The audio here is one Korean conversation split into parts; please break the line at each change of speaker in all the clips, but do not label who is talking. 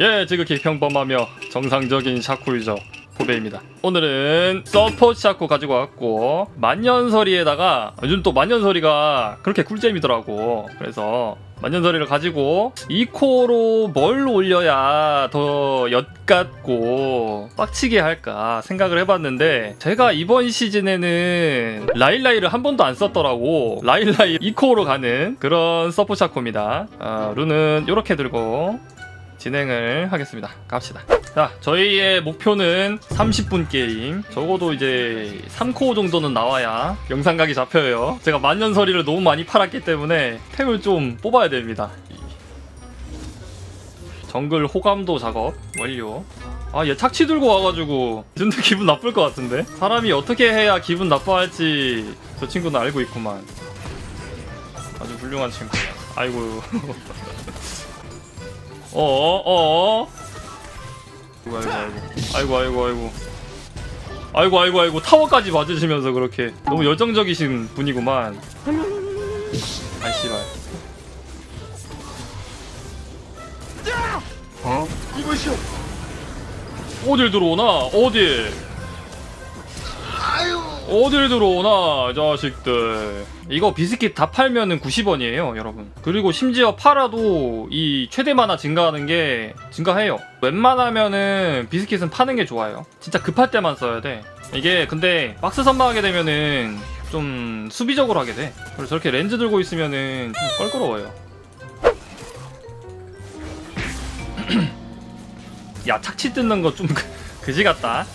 예, 지극히 평범하며 정상적인 샤코 유저 포베입니다. 오늘은 support 샤코 가지고 왔고 만년서리에다가 요즘 또 만년서리가 그렇게 꿀잼이더라고. 그래서 만년서리를 가지고 이코로 뭘 올려야 더 엿같고 빡치게 할까 생각을 해봤는데 제가 이번 시즌에는 라일라이를 한 번도 안 썼더라고 라일라이 이코로 가는 그런 support 샤코입니다 아, 룬은 이렇게 들고 진행을 하겠습니다. 갑시다. 자, 저희의 목표는 30분 게임. 적어도 이제 3코어 정도는 나와야 영상각이 잡혀요. 제가 만년설이를 너무 많이 팔았기 때문에 템을 좀 뽑아야 됩니다. 정글 호감도 작업 완료. 아, 얘 착취 들고 와가지고 진짜 기분 나쁠 것 같은데? 사람이 어떻게 해야 기분 나빠할지 저 친구는 알고 있구만. 아주 훌륭한 친구야. 아이고. 어어 어어 아이고 아이고 아이고 아이고 아이고 아이고 아이고 아이고 타워까지 맞으시면서 그렇게 너무 열정적이신 분이구만 아이 씨발
어? 이것이요.
어딜 들어오나 어딜. 어딜 들어오나 자식들. 이거 비스킷 다 팔면은 90원이에요 여러분. 그리고 심지어 팔아도 이 최대 만화 증가하는 게 증가해요. 웬만하면은 비스킷은 파는 게 좋아요. 진짜 급할 때만 써야 돼. 이게 근데 박스 선방하게 되면은 좀 수비적으로 하게 돼. 그래서 저렇게 렌즈 들고 있으면은 좀 껄끄러워요. 야 착취 뜯는 거 좀 그지 같다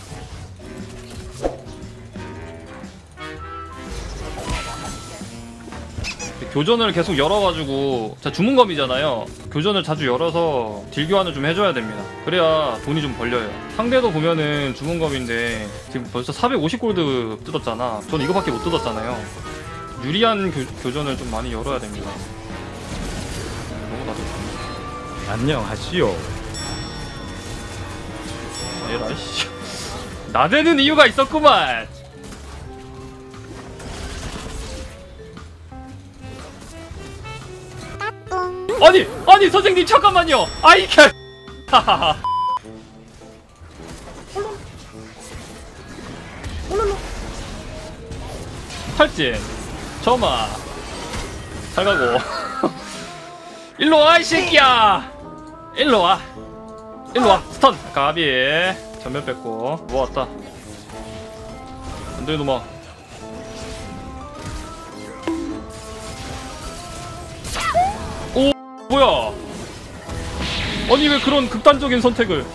교전을 계속 열어가지고 자 주문검이잖아요. 교전을 자주 열어서 딜 교환을 좀 해줘야 됩니다. 그래야 돈이 좀 벌려요. 상대도 보면은 주문검인데 지금 벌써 450골드 뜯었잖아. 전 이거밖에 못 뜯었잖아요. 유리한 교, 전을좀 많이 열어야 됩니다. 너무 나도
안녕하시오.
에라 씨. 나대는 이유가 있었구만 아니 아니 선생님 잠깐만요. 아이 개 하하하. 탈진. 점아 잘 가고. 일로 와 이 새끼야. 일로 와. 일로 와. 스턴. 가비. 전면 뺐고. 모았다. 안돼 놈아 뭐야? 아니 왜 그런 극단적인 선택을?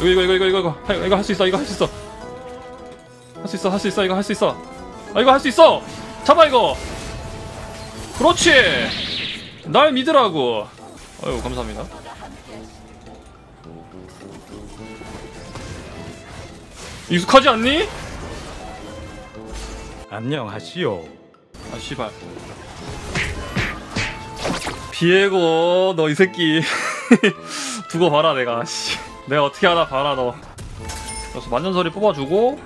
이거 이거 이거 이거 이거 이거 이거 할 수 있어 이거 할 수 있어. 할 수 있어 할 수 있어 이거 할 수 있어. 아 이거 할 수 있어! 잡아 이거! 그렇지! 날 믿으라고! 아유 감사합니다. 익숙하지 않니?
안녕하시오.
아 씨발 비에고 너 이 새끼. 두고 봐라 내가. 씨. 내가 어떻게 하나 봐라 너. 그래서 만년설이 뽑아주고.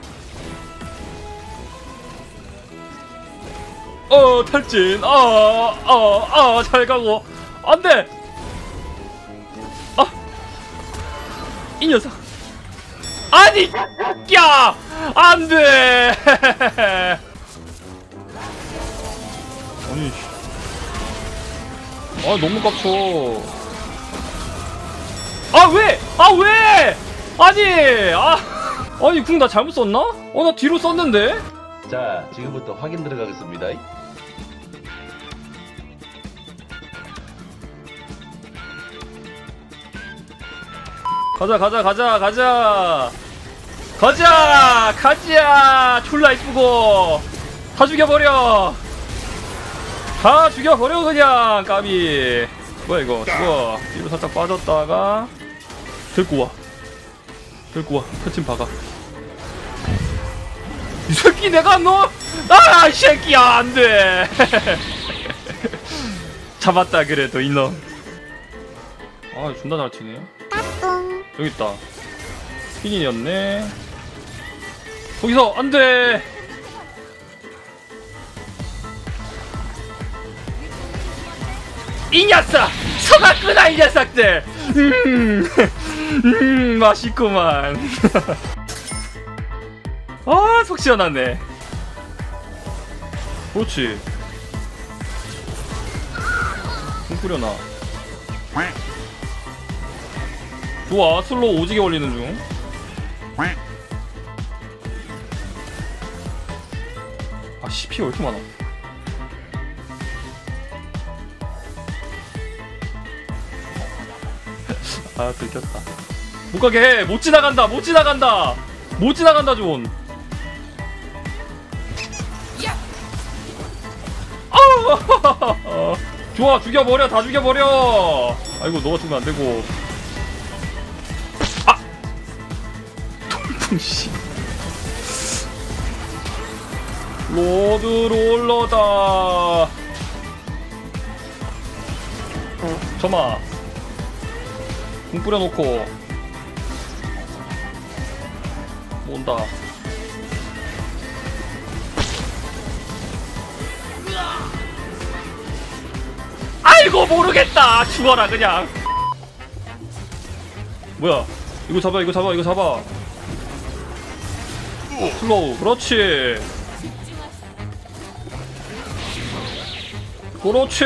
어 탈진. 아아아잘 가고. 안돼! 아이 녀석. 아니 야! 안돼! 아니 씨. 아 너무 깝쳐 아 왜? 아 왜? 아니 아 아니 궁 나 잘못 썼나? 어 나 뒤로 썼는데?
자, 지금부터 확인 들어가겠습니다.
가자 가자 가자 가자 가자 가자 졸라 이쁘고 다 죽여버려 다 죽여버려 그냥. 까비. 뭐야 이거. 죽어. 뒤로 살짝 빠졌다가. 들고 와. 들고 와. 터친 박아. 이 새끼 내가 너아이 새끼야 안돼. 잡았다 그래도 이놈 아 존나 잘 치네 여기 있다. 스피닝이었네. 거기서 안 돼. 이 녀석! 서갔구나 이 녀석들! 음, 음 맛있구만 아 속 시원하네 그렇지 공 뿌려놔 좋아 slow 오지게 걸리는 중 아, CP 왜 이렇게 많아? 아, 들켰다. 못 가게 해! 못 지나간다! 못 지나간다! 못 지나간다, 존! 아우! 좋아, 죽여버려! 다 죽여버려! 아이고, 너가 죽으면 안 되고. 아! 통풍, 씨. 로드롤러다. 점아. 공 뿌려놓고. 온다. 아이고 모르겠다. 죽어라 그냥. 뭐야? 이거 잡아, 이거 잡아, 이거 잡아. 슬로우, 그렇지. 그렇지.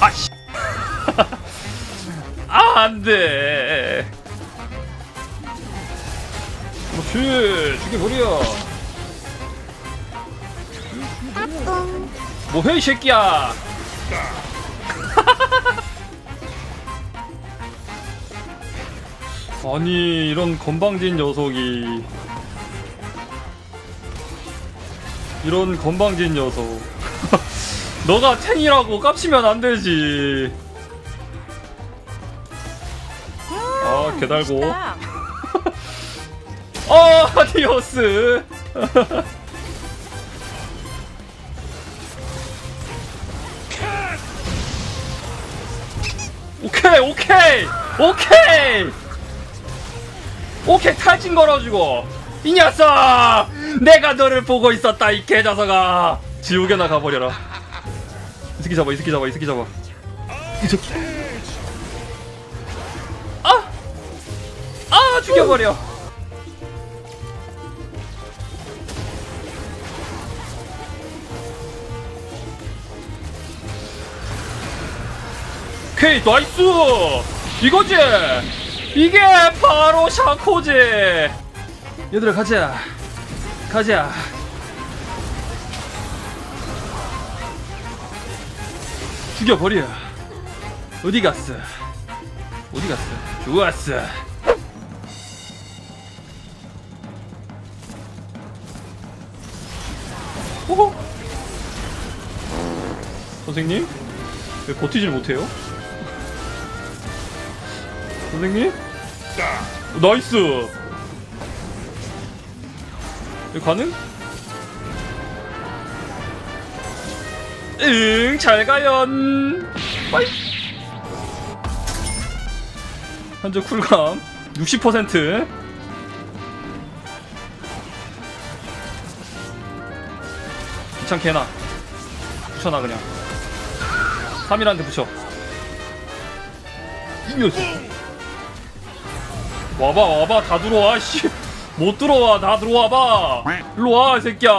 아씨. 아, 안 돼. 그렇지. 죽여버려. 뭐해, 이 새끼야. 아니, 이런 건방진 녀석이. 이런 건방진 녀석. 너가 탱이라고 깝치면 안 되지. 아, 개달고.
멋있다.
아, 디오스. 오케이, 오케이, 오케이. 오케이, 탈진 걸어주고. 이 녀석! 내가 너를 보고 있었다, 이 개자석아. 지옥에나 가버려라. 이 새끼 잡아, 이 새끼 잡아, 이 새끼 잡아. 이 새끼. 죽여버려. 오케이 나이스! 이거지? 이게 바로 샤코지! 얘들아 가자. 가자. 죽여버려. 어디 갔어? 어디 갔어? 좋았어 호호 선생님 왜 버티질 못해요? 선생님? 나이스! 가능? 응, 잘 가연! 빠이! 현재 쿨감 60% 귀찮게 해놔 붙여놔 그냥. 3일한테 붙여. 이 녀석. 와봐 와봐. 다 들어와 씨못 들어와. 다 들어와봐. 일로 와이 새끼야.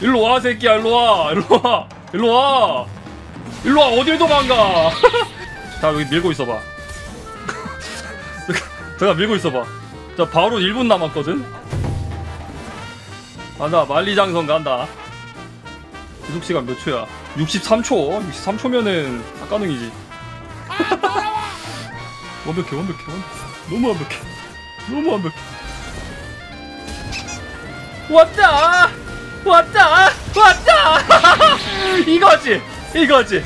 일로 와 새끼야. 일로 와. 일로 와. 일로 와. 일로 와. 어딜 도망가? 자 여기 밀고 있어봐. 잠깐 밀고 있어봐. 자 바로 1분 남았거든 간다 만리장성 간다. 구속시간 몇 초야? 63초? 63초면은 삭가능이지. 완벽해 완벽해 완벽해. 너무 완벽해. 너무 완벽해. 왔다! 왔다! 왔다! 이거지! 이거지!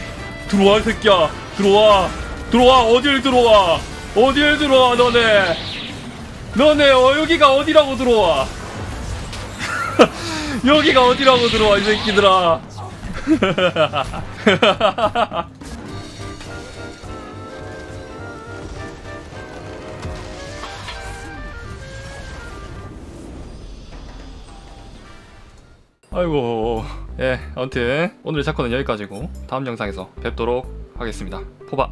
들어와 이 새끼야. 들어와. 들어와 어딜 들어와? 어딜 들어와 너네? 너네 어, 여기가 어디라고 들어와 여기가 어디라고 들어와 이 새끼들아 아이고 예 아무튼 오늘의 사건은 여기까지고 다음 영상에서 뵙도록 하겠습니다. 포바